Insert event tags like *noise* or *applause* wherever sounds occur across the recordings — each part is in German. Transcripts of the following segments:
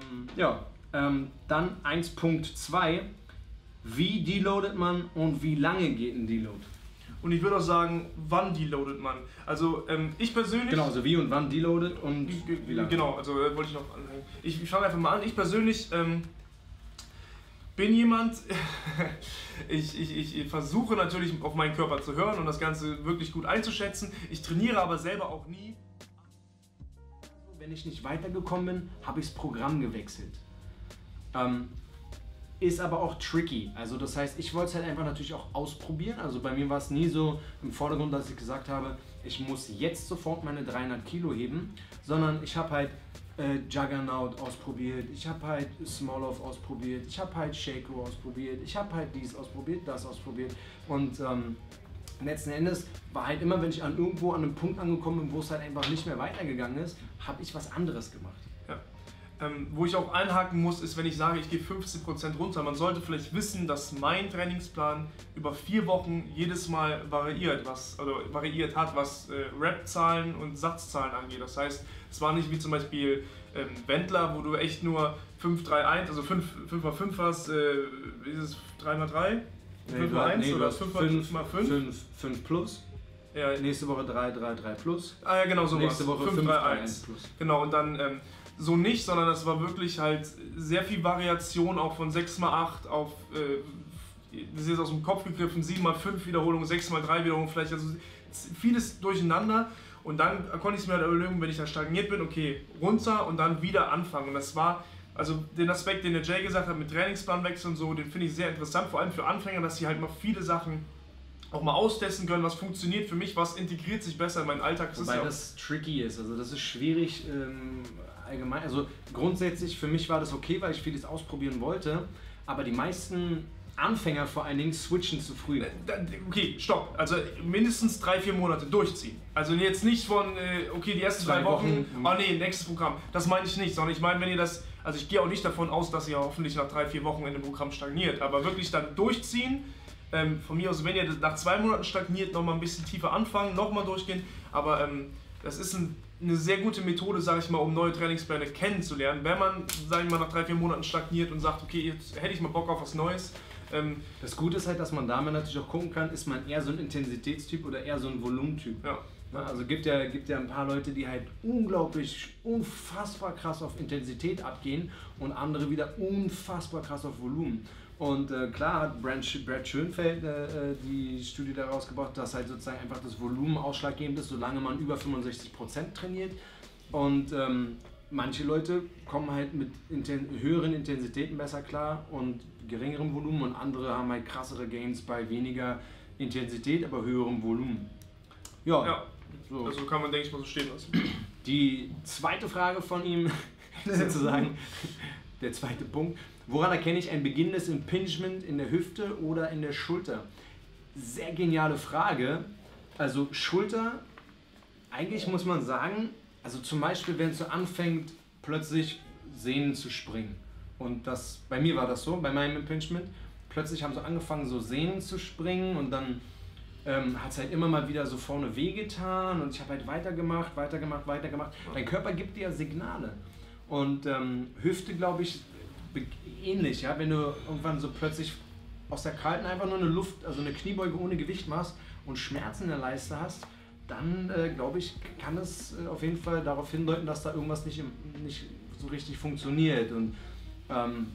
Ähm, ja, ähm, dann 1.2. Wie deloadet man und wie lange geht ein Deload? Und ich würde auch sagen, wann deloadet man. Also ähm, ich persönlich. Genau, also wie und wann deloadet und wie lange. Genau, also äh, wollte ich noch anhängen. Ich, ich fange einfach mal an. Ich persönlich ähm, bin jemand, *laughs* ich, ich, ich versuche natürlich auf meinen Körper zu hören und das Ganze wirklich gut einzuschätzen. Ich trainiere aber selber auch nie. Wenn ich nicht weitergekommen bin, habe ich das Programm gewechselt. Ähm, ist aber auch tricky. Also das heißt, ich wollte es halt einfach natürlich auch ausprobieren. Also bei mir war es nie so im Vordergrund, dass ich gesagt habe, ich muss jetzt sofort meine 300 Kilo heben, sondern ich habe halt äh, Juggernaut ausprobiert, ich habe halt Small-Off ausprobiert, ich habe halt Shaco ausprobiert, ich habe halt dies ausprobiert, das ausprobiert und ähm, letzten Endes war halt immer, wenn ich an irgendwo an einem Punkt angekommen bin, wo es halt einfach nicht mehr weitergegangen ist, habe ich was anderes gemacht. Ja. Ähm, wo ich auch einhaken muss, ist, wenn ich sage, ich gehe 15% runter. Man sollte vielleicht wissen, dass mein Trainingsplan über vier Wochen jedes Mal variiert, was, also variiert hat, was äh, Rap-Zahlen und Satzzahlen angeht. Das heißt, es war nicht wie zum Beispiel ähm, Wendler, wo du echt nur 5, 3, 1, also 5, 5 x 5 hast, äh, ist es 3 x 3? Nee, 5 du x hast- 1 nee, oder hast 5 fünf- x 5? fünf- fünf plus. Ja, Nächste Woche 3, 3, 3 plus. Ah ja, genau, sowas. Nächste Woche 5, 5, 3, 3, 1. 1 plus. Genau, und dann ähm, so nicht, sondern das war wirklich halt sehr viel Variation auch von 6 x 8 auf, äh, das ist jetzt aus dem Kopf gegriffen, 7 x 5 Wiederholungen, 6 x 3 Wiederholungen, vielleicht also vieles durcheinander. Und dann konnte ich es mir halt überlegen, wenn ich da stagniert bin, okay, runter und dann wieder anfangen. Und das war, also den Aspekt, den der Jay gesagt hat mit Trainingsplanwechsel und so, den finde ich sehr interessant, vor allem für Anfänger, dass sie halt mal viele Sachen auch mal austesten können, was funktioniert für mich, was integriert sich besser in meinen Alltag. Das ist Wobei ja das tricky ist. Also das ist schwierig ähm, allgemein. Also grundsätzlich für mich war das okay, weil ich vieles ausprobieren wollte. Aber die meisten Anfänger vor allen Dingen switchen zu früh. Da- Okay, stopp. Also mindestens drei, vier Monate durchziehen. Also jetzt nicht von, äh, okay, die ersten Zwei drei Wochen, Wochen. oh nee, nächstes Programm. Das meine ich nicht, sondern ich meine, wenn ihr das, also ich gehe auch nicht davon aus, dass ihr hoffentlich nach drei, vier Wochen in dem Programm stagniert, aber wirklich dann durchziehen. Ähm, von mir aus, wenn ihr nach zwei Monaten stagniert, nochmal ein bisschen tiefer anfangen, nochmal durchgehen. Aber ähm, das ist ein, eine sehr gute Methode, sage ich mal, um neue Trainingspläne kennenzulernen. Wenn man, sage ich mal, nach drei, vier Monaten stagniert und sagt, okay, jetzt hätte ich mal Bock auf was Neues. Ähm, Das Gute ist halt, dass man damit natürlich auch gucken kann, ist man eher so ein Intensitätstyp oder eher so ein Volumentyp. ja. Na, Also gibt ja, gibt ja ein paar Leute, die halt unglaublich, unfassbar krass auf Intensität abgehen und andere wieder unfassbar krass auf Volumen. Und äh, klar hat Brad Schönfeld äh, äh, die Studie daraus gebracht, dass halt sozusagen einfach das Volumen ausschlaggebend ist, solange man über 65% trainiert. Und ähm, manche Leute kommen halt mit inten höheren Intensitäten besser klar und geringerem Volumen und andere haben halt krassere Gains bei weniger Intensität, aber höherem Volumen. Ja, Ja, so. also kann man, denke ich mal, so stehen lassen. Die zweite Frage von ihm, *laughs* sozusagen *laughs* der zweite Punkt. Woran erkenne ich ein beginnendes Impingement in der Hüfte oder in der Schulter? Sehr geniale Frage. Also Schulter, eigentlich muss man sagen, also zum Beispiel, wenn es so anfängt, plötzlich Sehnen zu springen. Und das, bei mir war das so, bei meinem Impingement. Plötzlich haben so angefangen, so Sehnen zu springen und dann ähm, hat es halt immer mal wieder so vorne wehgetan und ich habe halt weitergemacht, weitergemacht, weitergemacht. Dein Körper gibt dir ja Signale. Und ähm, Hüfte, glaube ich, ähnlich, ja, wenn du irgendwann so plötzlich aus der kalten einfach nur eine Luft, also eine Kniebeuge ohne Gewicht machst und Schmerzen in der Leiste hast, dann äh, glaube ich, kann es äh, auf jeden Fall darauf hindeuten, dass da irgendwas nicht, im, nicht so richtig funktioniert. Und ähm,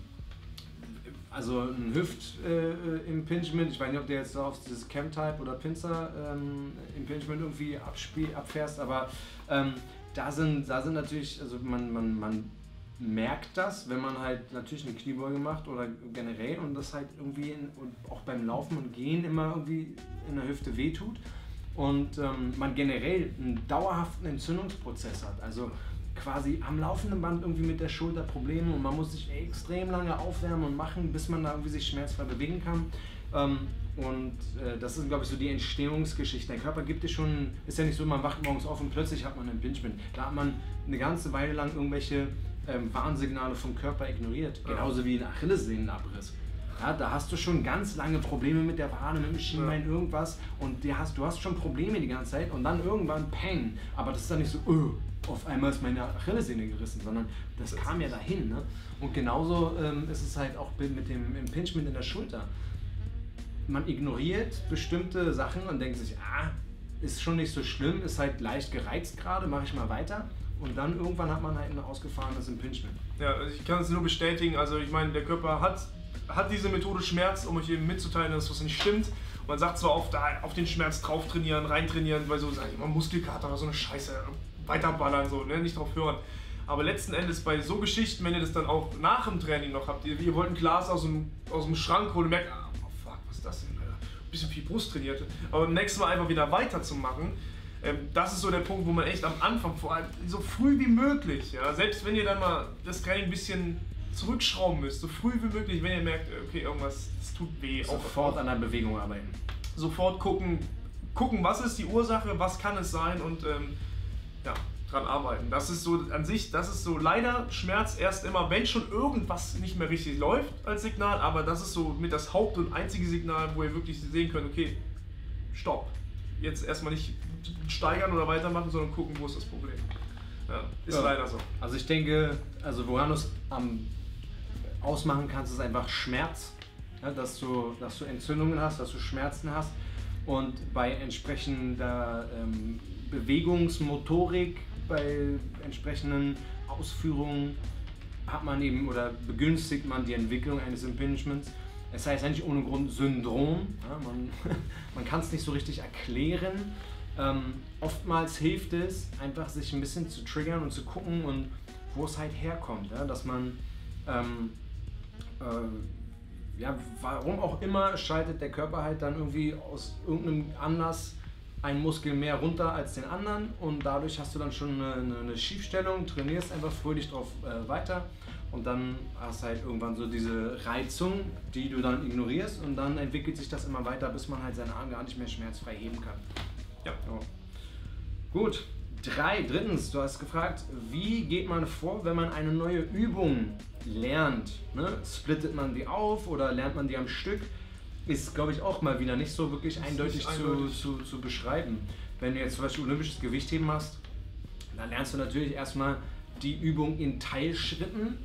also ein Hüft-Impingement, ich weiß nicht, ob du jetzt auf dieses Cam-Type oder Pinzer-Impingement irgendwie abspiel, abfährst, aber ähm, da, sind, da sind natürlich, also man, man, man merkt das, wenn man halt natürlich eine Kniebeuge macht oder generell und das halt irgendwie in, und auch beim Laufen und Gehen immer irgendwie in der Hüfte wehtut und ähm, man generell einen dauerhaften Entzündungsprozess hat. Also quasi am laufenden Band irgendwie mit der Schulter Probleme und man muss sich extrem lange aufwärmen und machen, bis man da irgendwie sich schmerzfrei bewegen kann. Ähm, und äh, das ist, glaube ich, so die Entstehungsgeschichte. Der Körper gibt dir schon, ist ja nicht so, man wacht morgens auf und plötzlich hat man ein Impingement. Da hat man eine ganze Weile lang irgendwelche ähm, Warnsignale vom Körper ignoriert. Genauso wie ein Achillessehnenabriss. Ja, da hast du schon ganz lange Probleme mit der Wade, mit dem Schienbein, ja. irgendwas und die hast, du hast schon Probleme die ganze Zeit und dann irgendwann Peng. Aber das ist dann nicht so, öh, auf einmal ist meine Achillessehne gerissen, sondern das, das kam ja dahin. Ne? Und genauso ähm, ist es halt auch mit dem Impingement in der Schulter. Man ignoriert bestimmte Sachen und denkt sich, ah, ist schon nicht so schlimm, ist halt leicht gereizt gerade, mache ich mal weiter. Und dann irgendwann hat man halt ein ausgefahrenes Impingement. Ja, also ich kann es nur bestätigen. Also ich meine, der Körper hat, hat diese Methode Schmerz, um euch eben mitzuteilen, dass was nicht stimmt. Man sagt zwar oft, auf den Schmerz drauf trainieren, rein trainieren, weil so sage ich immer Muskelkater oder so eine Scheiße, weiterballern, so, ne? nicht drauf hören. Aber letzten Endes bei so Geschichten, wenn ihr das dann auch nach dem Training noch habt, ihr, ihr wollt ein Glas aus dem, aus dem Schrank holen und merkt, ah, oh fuck, was ist das denn? Ein bisschen viel Brust trainiert. Aber beim nächsten Mal einfach wieder weiterzumachen, ähm, das ist so der Punkt, wo man echt am Anfang, vor allem so früh wie möglich, ja, selbst wenn ihr dann mal das Training ein bisschen zurückschrauben müsst, so früh wie möglich, wenn ihr merkt, okay, irgendwas, es tut weh. Sofort an der Bewegung arbeiten. Sofort gucken, gucken, was ist die Ursache, was kann es sein und ähm, ja, dran arbeiten. Das ist so an sich, das ist so leider Schmerz erst immer, wenn schon irgendwas nicht mehr richtig läuft als Signal, aber das ist so mit das Haupt- und einzige Signal, wo ihr wirklich sehen könnt, okay, stopp. Jetzt erstmal nicht steigern oder weitermachen, sondern gucken, wo ist das Problem. Ja, ist ja. leider so. Also ich denke, also woran es am ausmachen kannst, ist einfach Schmerz. Ja, dass, du, dass du Entzündungen hast, dass du Schmerzen hast und bei entsprechender ähm, Bewegungsmotorik, bei entsprechenden Ausführungen hat man eben oder begünstigt man die Entwicklung eines Impingements. Es heißt eigentlich ohne Grund Syndrom. Ja, man *laughs* man kann es nicht so richtig erklären. Ähm, oftmals hilft es, einfach sich ein bisschen zu triggern und zu gucken und wo es halt herkommt. Ja? Dass man, ähm, äh, ja, warum auch immer, schaltet der Körper halt dann irgendwie aus irgendeinem Anlass einen Muskel mehr runter als den anderen und dadurch hast du dann schon eine, eine Schiefstellung, trainierst einfach fröhlich drauf äh, weiter und dann hast du halt irgendwann so diese Reizung, die du dann ignorierst und dann entwickelt sich das immer weiter, bis man halt seinen Arm gar nicht mehr schmerzfrei heben kann. Ja. So. Gut. Drei. Drittens, du hast gefragt, wie geht man vor, wenn man eine neue Übung lernt? Ne? Splittet man die auf oder lernt man die am Stück? Ist, glaube ich, auch mal wieder nicht so wirklich eindeutig, nicht eindeutig. Zu, zu, zu beschreiben. Wenn du jetzt zum Beispiel olympisches Gewichtheben machst, dann lernst du natürlich erstmal die Übung in Teilschritten,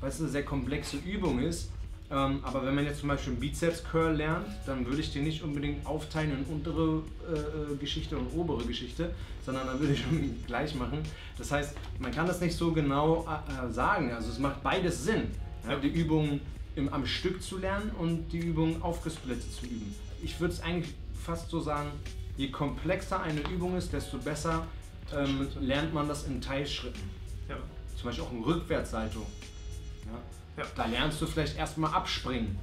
weil es eine sehr komplexe Übung ist. Ähm, aber wenn man jetzt zum Beispiel einen Bizeps-Curl lernt, dann würde ich den nicht unbedingt aufteilen in untere äh, äh Geschichte und obere Geschichte, sondern dann würde ich *laughs* schon gleich machen. Das heißt, man kann das nicht so genau äh, äh, sagen. Also es macht beides Sinn, ja, die Übung im, am Stück zu lernen und die Übung aufgesplittet zu üben. Ich würde es eigentlich fast so sagen, je komplexer eine Übung ist, desto besser ähm, lernt man das in Teilschritten. Ja. Zum Beispiel auch ein Rückwärtssalto. Da lernst du vielleicht erstmal abspringen.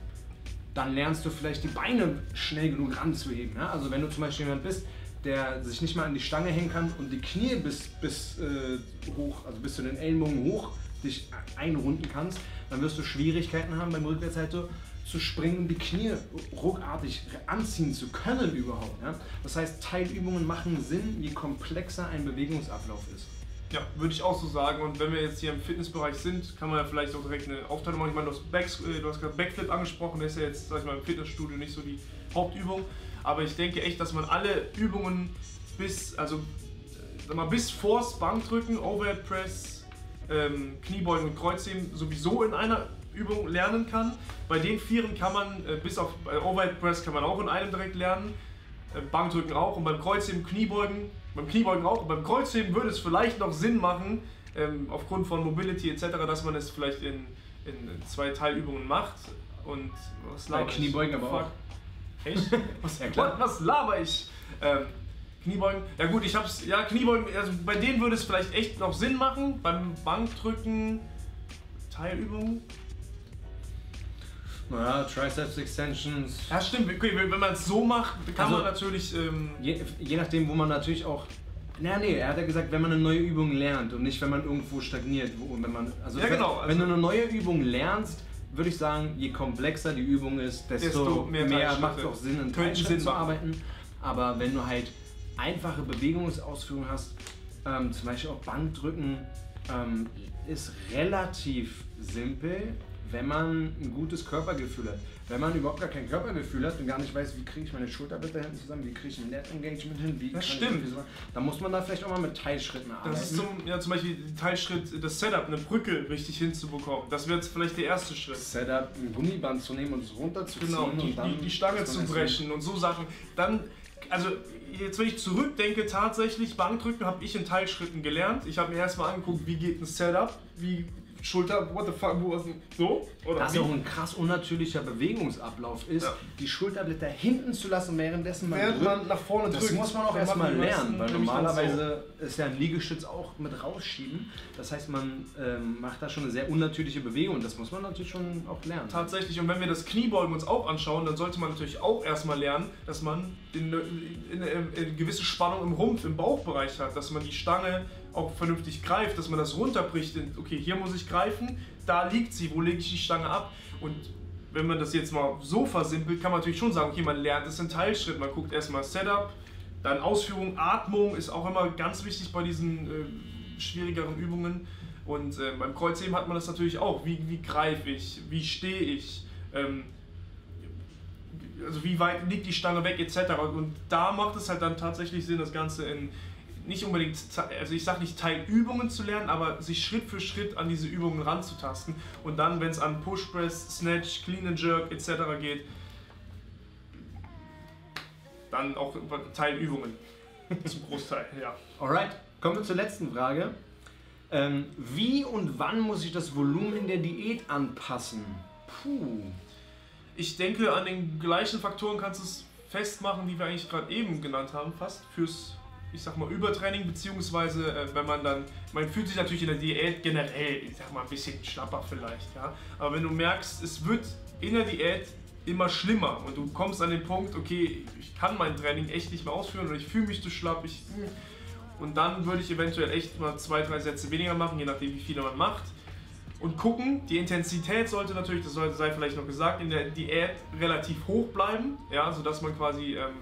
Dann lernst du vielleicht die Beine schnell genug ranzuheben. Ja? Also wenn du zum Beispiel jemand bist, der sich nicht mal an die Stange hängen kann und die Knie bis, bis äh, hoch, also bis zu den Ellenbogen hoch dich einrunden kannst, dann wirst du Schwierigkeiten haben beim Rückwärtshalter zu springen, die Knie ruckartig anziehen zu können überhaupt. Ja? Das heißt, Teilübungen machen Sinn, je komplexer ein Bewegungsablauf ist. Ja, würde ich auch so sagen. Und wenn wir jetzt hier im Fitnessbereich sind, kann man ja vielleicht auch direkt eine Aufteilung machen. Ich meine, du hast, Back, äh, du hast gerade Backflip angesprochen, das ist ja jetzt, sag ich mal, im Fitnessstudio nicht so die Hauptübung. Aber ich denke echt, dass man alle Übungen bis, also sag mal, bis vors Bankdrücken, Overhead Press, ähm, Kniebeugen und Kreuzheben sowieso in einer Übung lernen kann. Bei den Vieren kann man, äh, bis auf bei Overhead Press kann man auch in einem direkt lernen. Äh, Bankdrücken auch und beim Kreuzheben, Kniebeugen beim Kniebeugen auch. Beim Kreuzheben würde es vielleicht noch Sinn machen, ähm, aufgrund von Mobility etc., dass man es vielleicht in, in zwei Teilübungen macht. Und was laber Bei Kniebeugen aber auch. Echt? *laughs* was, ja, klar. was laber ich? Ähm, Kniebeugen. Ja gut, ich hab's. Ja, Kniebeugen, also bei denen würde es vielleicht echt noch Sinn machen. Beim Bankdrücken, Teilübungen. Naja, Triceps Extensions. Ja, stimmt. Okay, wenn man es so macht, kann also, man natürlich. Ähm je, je, nachdem, wo man natürlich auch. Na, nee, er hat ja gesagt, wenn man eine neue Übung lernt und nicht, wenn man irgendwo stagniert. Wo, wenn man, also ja, genau. Also wenn du eine neue Übung lernst, würde ich sagen, je komplexer die Übung ist, desto, desto mehr, mehr macht es auch Sinn, in Teilschritten zu arbeiten. Aber wenn du halt einfache Bewegungsausführungen hast, ähm, zum Beispiel auch Bankdrücken, ähm, ist relativ simpel wenn man ein gutes Körpergefühl hat. Wenn man überhaupt gar kein Körpergefühl hat und gar nicht weiß, wie kriege ich meine Schulterblätter hinten zusammen, wie kriege ich ein Net Engagement hin, wie Das stimmt. Ich, dann muss man da vielleicht auch mal mit Teilschritten arbeiten. Das ist zum, ja, zum Beispiel Teilschritt, das Setup, eine Brücke richtig hinzubekommen. Das wäre jetzt vielleicht der erste Schritt. Setup, ein Gummiband zu nehmen und es runterzuziehen Genau, die, und dann die, die Stange zu brechen und so Sachen. Dann, also jetzt wenn ich zurückdenke, tatsächlich Bankdrücken habe ich in Teilschritten gelernt. Ich habe mir erstmal angeguckt, wie geht ein Setup, wie Schulter, what the fuck, wo ist denn so? Oder Dass wie? auch ein krass unnatürlicher Bewegungsablauf ist, Ja. die Schulterblätter hinten zu lassen, währenddessen man Während drückt. man nach vorne Das drückt. muss man auch erstmal lernen, weil normalerweise ist ja ein Liegestütz auch mit rausschieben. Das heißt, man ähm, macht da schon eine sehr unnatürliche Bewegung und das muss man natürlich schon auch lernen. Tatsächlich, und wenn wir das Kniebeugen uns auch anschauen, dann sollte man natürlich auch erstmal lernen, dass man in, in, in, eine gewisse Spannung im Rumpf, im Bauchbereich hat, dass man die Stange auch vernünftig greift, dass man das runterbricht. Okay, hier muss ich greifen, da liegt sie, wo lege ich die Stange ab? Und wenn man das jetzt mal so versimpelt, kann man natürlich schon sagen, okay, man lernt es in Teilschritten. Man guckt erstmal Setup, dann Ausführung, Atmung ist auch immer ganz wichtig bei diesen äh, schwierigeren Übungen. Und äh, beim Kreuzheben hat man das natürlich auch. Wie, wie greife ich? Wie stehe ich? Ähm, also wie weit liegt die Stange weg etc. Und da macht es halt dann tatsächlich Sinn, das Ganze in nicht unbedingt, also ich sage nicht Teilübungen zu lernen, aber sich Schritt für Schritt an diese Übungen ranzutasten. Und dann, wenn es an Push Press, Snatch, Clean and Jerk etc. geht, dann auch Teilübungen. *laughs* Zum Großteil, ja. Alright, kommen wir zur letzten Frage. Ähm, wie und wann muss ich das Volumen in der Diät anpassen? Puh. Ich denke, an den gleichen Faktoren kannst du es festmachen, die wir eigentlich gerade eben genannt haben, fast fürs, ich sag mal, Übertraining, beziehungsweise äh, wenn man dann, man fühlt sich natürlich in der Diät generell, ich sag mal, ein bisschen schlapper vielleicht, ja. Aber wenn du merkst, es wird in der Diät immer schlimmer und du kommst an den Punkt, okay, ich kann mein Training echt nicht mehr ausführen oder ich fühle mich zu schlapp, ich, und dann würde ich eventuell echt mal zwei, drei Sätze weniger machen, je nachdem wie viele man macht und gucken. Die Intensität sollte natürlich, das sollte, sei vielleicht noch gesagt, in der Diät relativ hoch bleiben, ja, sodass man quasi ähm,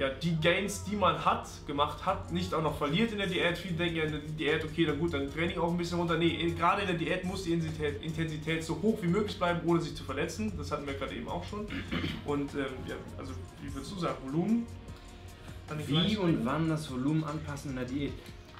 ja, die Gains, die man hat, gemacht hat, nicht auch noch verliert in der Diät. Viele denken ja in der Diät, okay, dann gut, dann Training auch ein bisschen runter. Nee, gerade in der Diät muss die Intensität, Intensität so hoch wie möglich bleiben, ohne sich zu verletzen. Das hatten wir gerade eben auch schon. Und ähm, ja, also wie würdest du sagen, Volumen? Wie und wann das Volumen anpassen in der Diät?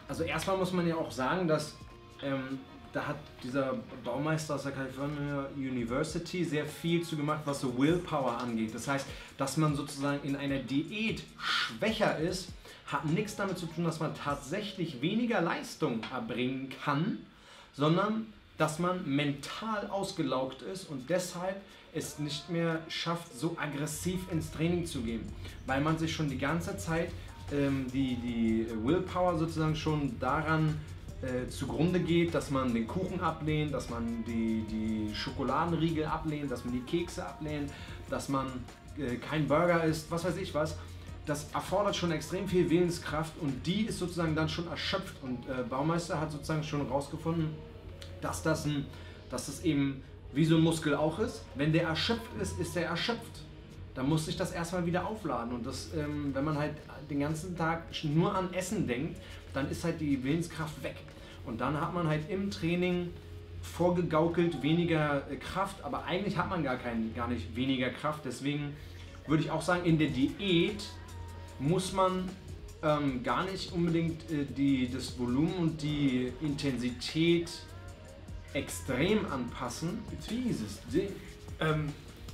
Also erstmal muss man ja auch sagen, dass ähm, da hat dieser Baumeister aus der California University sehr viel zu gemacht, was so Willpower angeht. Das heißt, dass man sozusagen in einer Diät schwächer ist, hat nichts damit zu tun, dass man tatsächlich weniger Leistung erbringen kann, sondern dass man mental ausgelaugt ist und deshalb es nicht mehr schafft, so aggressiv ins Training zu gehen, weil man sich schon die ganze Zeit ähm, die, die Willpower sozusagen schon daran äh, zugrunde geht, dass man den Kuchen ablehnt, dass man die, die Schokoladenriegel ablehnt, dass man die Kekse ablehnt, dass man äh, kein Burger isst, was weiß ich was. Das erfordert schon extrem viel Willenskraft und die ist sozusagen dann schon erschöpft. Und äh, Baumeister hat sozusagen schon herausgefunden, dass das, ein, dass das eben wie so ein Muskel auch ist. Wenn der erschöpft ist, ist der erschöpft. Dann muss sich das erstmal wieder aufladen. Und das, ähm, wenn man halt den ganzen Tag nur an Essen denkt, dann ist halt die Willenskraft weg. Und dann hat man halt im Training vorgegaukelt weniger äh, Kraft, aber eigentlich hat man gar, kein, gar nicht weniger Kraft. Deswegen würde ich auch sagen, in der Diät muss man ähm, gar nicht unbedingt äh, die, das Volumen und die Intensität extrem anpassen. Ding. Ähm,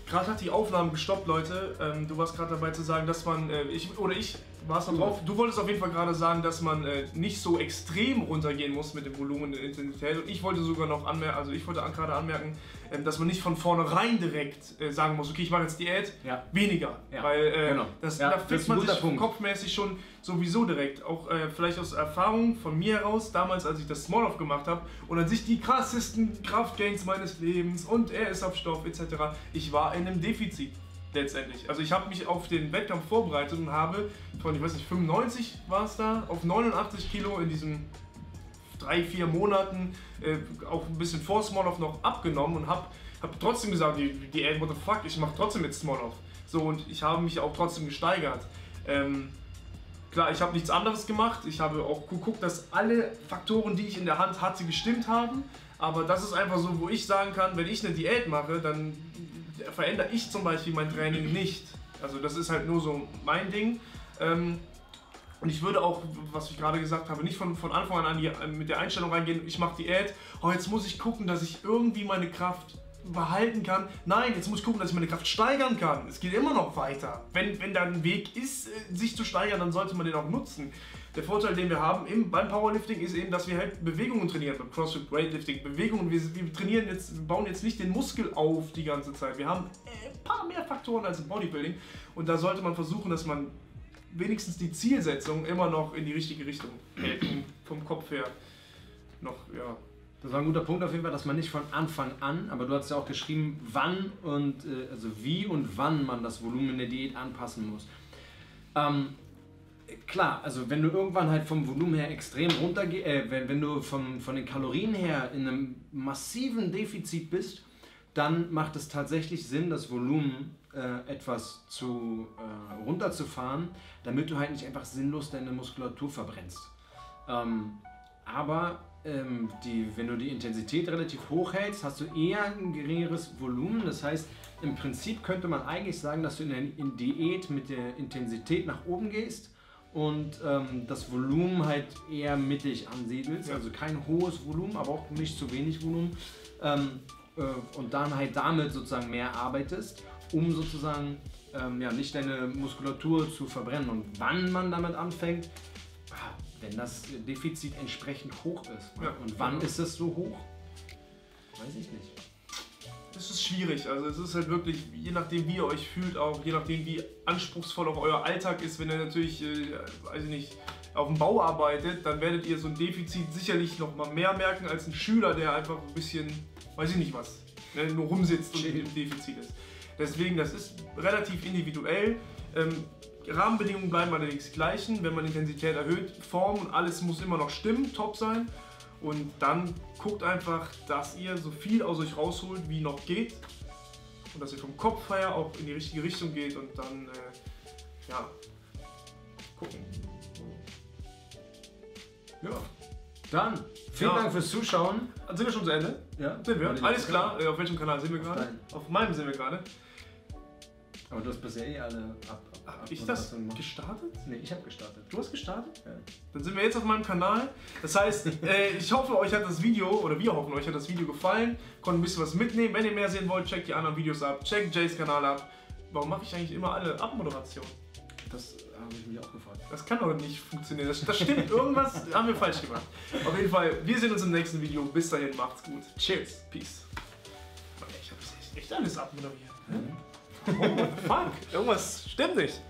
gerade hat die Aufnahme gestoppt, Leute. Ähm, du warst gerade dabei zu sagen, dass man, äh, ich, oder ich war es noch Du. drauf. Du wolltest auf jeden Fall gerade sagen, dass man äh, nicht so extrem runtergehen muss mit dem Volumen und der Intensität. Und ich wollte sogar noch anmerken, also ich wollte an, gerade anmerken, ähm, dass man nicht von vornherein direkt äh, sagen muss, okay, ich mache jetzt Diät, Ja. weniger. Ja, Weil äh, genau. das, Ja, da ein man sich Punkt. kopfmäßig schon sowieso direkt. Auch äh, vielleicht aus Erfahrung von mir heraus, damals als ich das Small-Off gemacht habe und an sich die krassesten Kraftgains meines Lebens und er ist auf Stoff etc. Ich war in einem Defizit letztendlich. Also ich habe mich auf den Wettkampf vorbereitet und habe von, ich weiß nicht, 95 war es da, auf 89 Kilo in diesen drei, vier Monaten äh, auch ein bisschen vor Small-Off noch abgenommen und habe hab trotzdem gesagt, die, die ey, what the fuck, ich mache trotzdem jetzt Small-Off. So, und ich habe mich auch trotzdem gesteigert. Ähm, klar, ich habe nichts anderes gemacht. Ich habe auch geguckt, dass alle Faktoren, die ich in der Hand hatte, gestimmt haben. Aber das ist einfach so, wo ich sagen kann, wenn ich eine Diät mache, dann verändere ich zum Beispiel mein Training nicht. Also das ist halt nur so mein Ding. Ähm, und ich würde auch, was ich gerade gesagt habe, nicht von, von Anfang an, die, mit der Einstellung reingehen, ich mache Diät, oh, jetzt muss ich gucken, dass ich irgendwie meine Kraft behalten kann. Nein, jetzt muss ich gucken, dass ich meine Kraft steigern kann. Es geht immer noch weiter. Wenn, wenn da ein Weg ist, äh, sich zu steigern, dann sollte man den auch nutzen. Der Vorteil, den wir haben im, beim Powerlifting, ist eben, dass wir halt Bewegungen trainieren. Beim CrossFit, Weightlifting, Bewegungen. Wir, wir trainieren jetzt, bauen jetzt nicht den Muskel auf die ganze Zeit. Wir haben ein paar mehr Faktoren als im Bodybuilding. Und da sollte man versuchen, dass man wenigstens die Zielsetzung immer noch in die richtige Richtung hält. Vom Kopf her noch, ja. Das war ein guter Punkt auf jeden Fall, dass man nicht von Anfang an, aber du hast ja auch geschrieben, wann und äh, also wie und wann man das Volumen der Diät anpassen muss. Ähm, klar, also wenn du irgendwann halt vom Volumen her extrem runtergehst, äh, wenn, wenn du vom, von den Kalorien her in einem massiven Defizit bist, dann macht es tatsächlich Sinn, das Volumen äh, etwas zu, äh, runterzufahren, damit du halt nicht einfach sinnlos deine Muskulatur verbrennst. Ähm, aber ähm, die, wenn du die Intensität relativ hoch hältst, hast du eher ein geringeres Volumen. Das heißt, im Prinzip könnte man eigentlich sagen, dass du in der in Diät mit der Intensität nach oben gehst und ähm, das Volumen halt eher mittig ansiedelst. Also kein hohes Volumen, aber auch nicht zu wenig Volumen. Ähm, äh, und dann halt damit sozusagen mehr arbeitest, um sozusagen ähm, ja, nicht deine Muskulatur zu verbrennen. Und wann man damit anfängt, ah, wenn das Defizit entsprechend hoch ist. Ja. Und wann ist es so hoch? Weiß ich nicht. Das ist schwierig. Also es ist halt wirklich, je nachdem wie ihr euch fühlt, auch je nachdem wie anspruchsvoll auch euer Alltag ist, wenn ihr natürlich, äh, weiß ich nicht, auf dem Bau arbeitet, dann werdet ihr so ein Defizit sicherlich noch mal mehr merken als ein Schüler, der einfach ein bisschen, weiß ich nicht was, ne, nur rumsitzt und im Defizit ist. Deswegen, das ist relativ individuell. Ähm, Rahmenbedingungen bleiben allerdings gleichen. Wenn man Intensität erhöht, Form und alles muss immer noch stimmen, top sein. Und dann guckt einfach, dass ihr so viel aus euch rausholt, wie noch geht. Und dass ihr vom Kopf her auch in die richtige Richtung geht und dann, äh, ja, gucken. Ja. Dann, vielen Ja. Dank fürs Zuschauen. Dann sind wir schon zu Ende? Ja, Sind wir? Alles klar. Äh, auf welchem Kanal sind wir gerade? Auf meinem sind wir gerade. Aber du hast bisher eh alle ab. ab Hab ich das gestartet? Nee, ich habe gestartet. Du hast gestartet? Ja. Dann sind wir jetzt auf meinem Kanal. Das heißt, *laughs* äh, ich hoffe, euch hat das Video, oder wir hoffen, euch hat das Video gefallen. Konnten ein bisschen was mitnehmen. Wenn ihr mehr sehen wollt, checkt die anderen Videos ab. Checkt Jays Kanal ab. Warum mache ich eigentlich immer alle Abmoderationen? Das habe ich mich auch gefragt. Das kann doch nicht funktionieren. Das, das stimmt. Irgendwas *laughs* haben wir falsch gemacht. Auf jeden Fall, wir sehen uns im nächsten Video. Bis dahin, macht's gut. Cheers. Peace. Ich habe echt alles abmoderiert. ne? Oh, fuck. Irgendwas stimmt nicht.